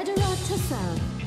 Federer to serve.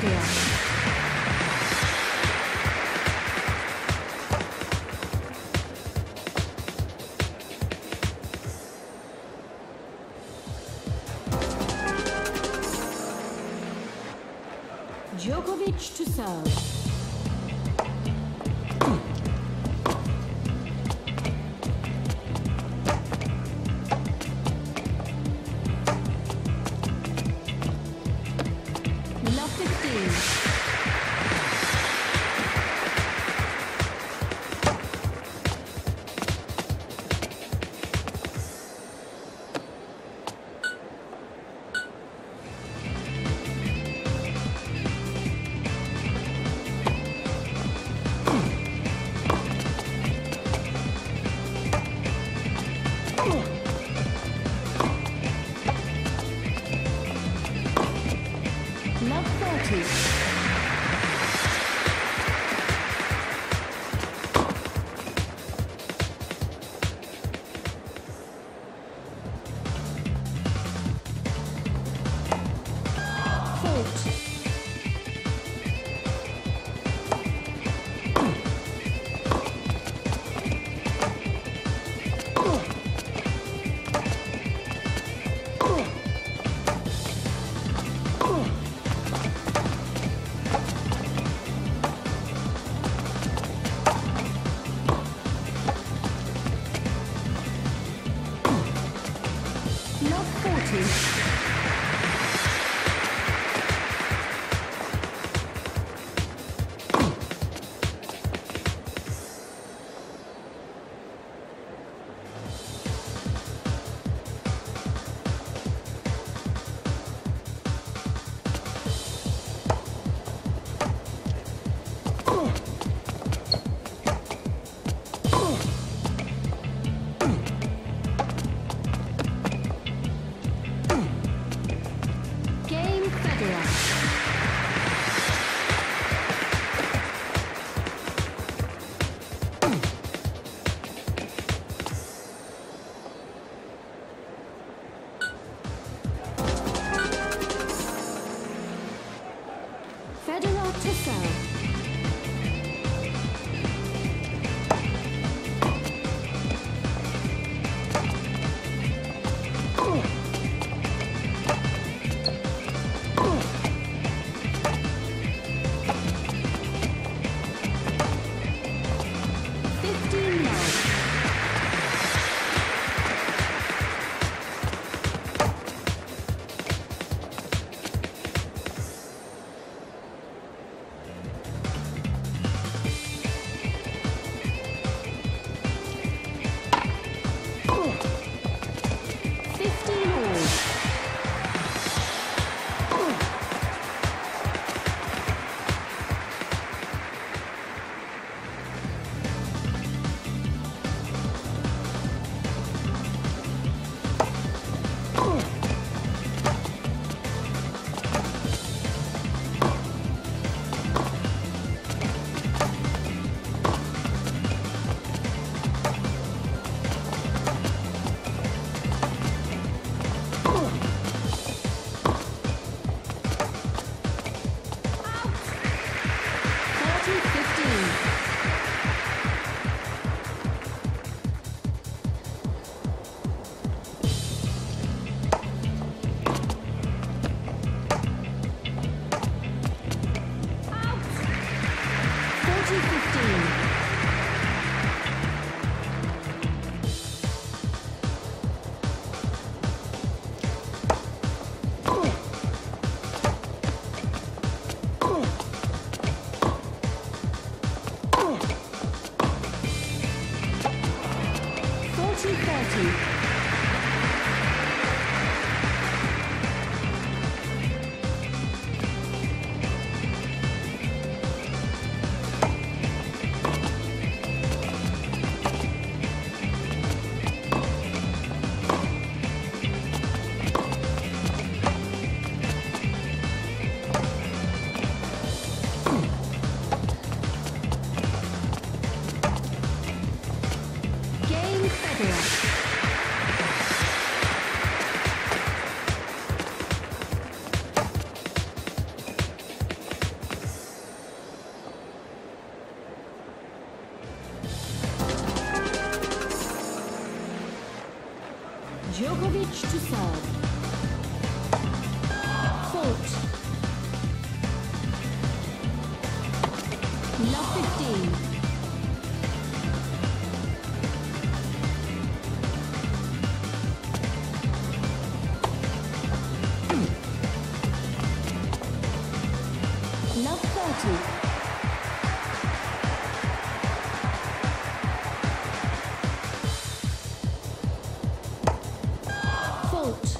Game Love Steve. 2015. Djokovic to serve. Court. Love 15. Fault.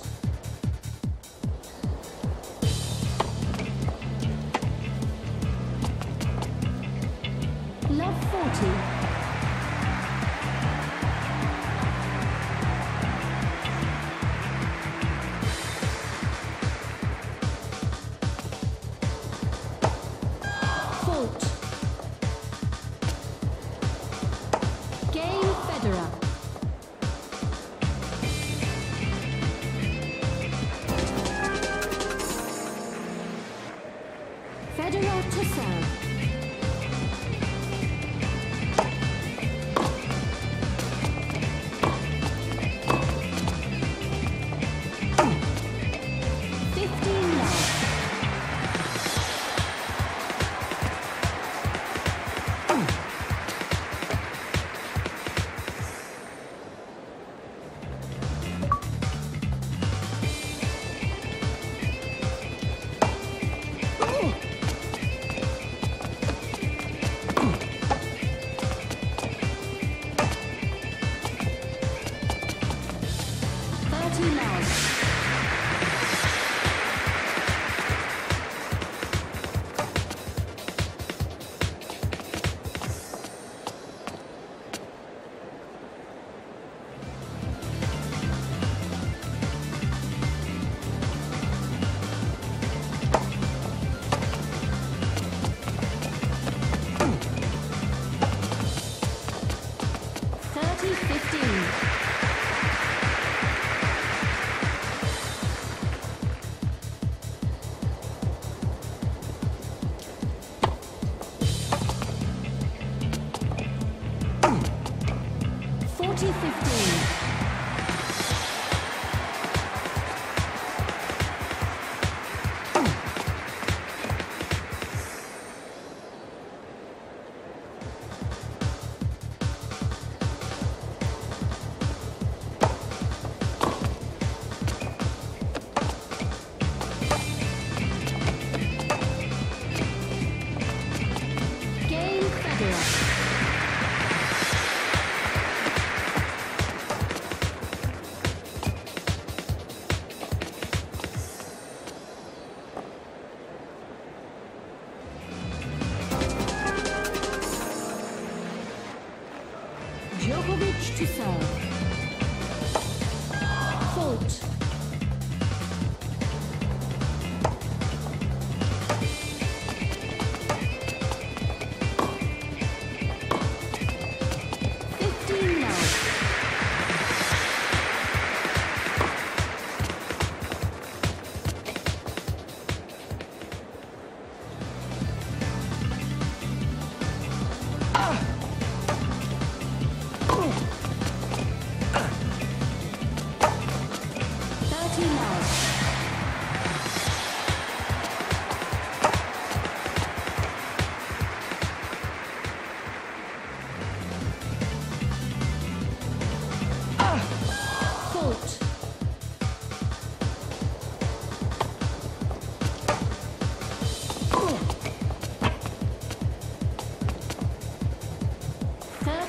2015.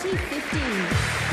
2015.